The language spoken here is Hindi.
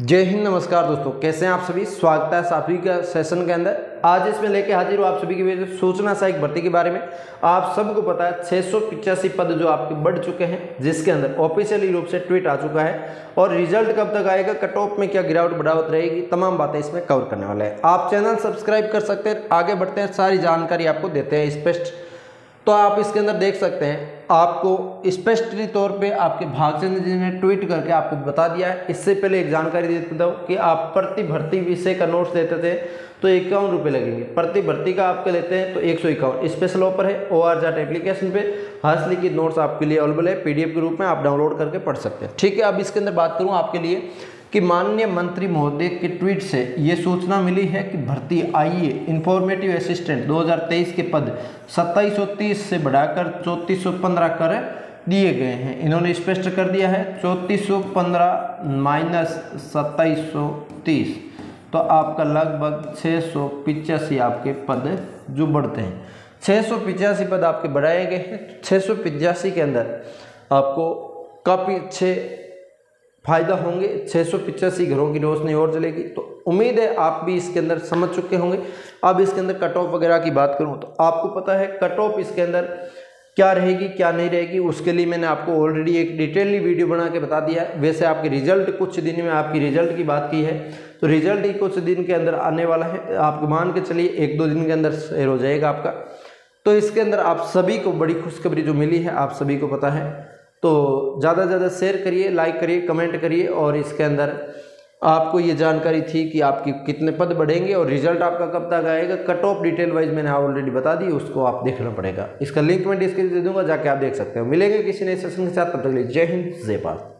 जय हिंद, नमस्कार दोस्तों। कैसे हैं आप सभी? स्वागत है सभी का सेशन के अंदर। आज इसमें लेके हाजिर हूँ आप सभी की सूचना सहायक भर्ती के बारे में। आप सबको पता है छः पद जो आपके बढ़ चुके हैं, जिसके अंदर ऑफिशियली रूप से ट्वीट आ चुका है। और रिज़ल्ट कब तक आएगा कट ऑफ़ में क्या गिरावट बढ़ावट रहेगी, तमाम बातें इसमें कवर करने वाले हैं। आप चैनल सब्सक्राइब कर सकते हैं, आगे बढ़ते हैं, सारी जानकारी आपको देते हैं, स्पष्ट तो आप इसके अंदर देख सकते हैं, आपको स्पष्टली तौर पे आपके भागचंद्र जी ने ट्वीट करके आपको बता दिया है। इससे पहले एक जानकारी देता हूँ कि आप प्रति भर्ती विषय का नोट्स देते थे तो इक्यावन रुपये लगेंगे। प्रति भर्ती का आपके लेते हैं तो एक सौ इक्यावन। स्पेशल ऑफ़र है ओ आर जाट एप्लीकेशन पे। हर्ष लिखित नोट्स आपके लिए अवेलेबल है। पीडीएफ के रूप में आप डाउनलोड करके पढ़ सकते हैं। ठीक है, अब इसके अंदर बात करूँ आपके लिए कि माननीय मंत्री महोदय के ट्वीट से ये सूचना मिली है कि भर्ती आईए इंफॉर्मेटिव असिस्टेंट 2023 के पद 2730 से बढ़ाकर 3415 कर दिए गए हैं। इन्होंने स्पष्ट कर दिया है 3415 माइनस सत्ताईस तो आपका लगभग छः आपके पद जो बढ़ते हैं। छः पद आपके बढ़ाए गए हैं। छः के अंदर आपको काफ़ी अच्छे फ़ायदा होंगे छः सौ पिचासी घरों की रोशनी और जलेगी। तो उम्मीद है आप भी इसके अंदर समझ चुके होंगे। अब इसके अंदर कट ऑफ़ वगैरह की बात करूँ तो आपको पता है कट ऑफ़ इसके अंदर क्या रहेगी, क्या नहीं रहेगी, उसके लिए मैंने आपको ऑलरेडी एक डिटेलली वीडियो बना के बता दिया है। वैसे आपके रिज़ल्ट कुछ दिन में आपकी रिज़ल्ट की बात की है। तो रिज़ल्ट ही कुछ दिन के अंदर आने वाला है। आप मान के चलिए, एक दो दिन के अंदर शेयर हो जाएगा आपका। तो इसके अंदर आप सभी को बड़ी खुशखबरी जो मिली है, आप सभी को पता है। तो ज़्यादा से ज़्यादा शेयर करिए लाइक करिए कमेंट करिए और इसके अंदर आपको ये जानकारी थी कि आपकी कितने पद बढ़ेंगे और रिज़ल्ट आपका कब तक आएगा। कट ऑफ़ डिटेल वाइज मैंने ऑलरेडी बता दी, उसको आप देखना पड़ेगा। इसका लिंक मैं डिस्क्रिप्शन दे दूँगा, जाके आप देख सकते हो। मिलेंगे किसी नए सेशन के साथ, तब तक लिए जय हिंद, जय भारत।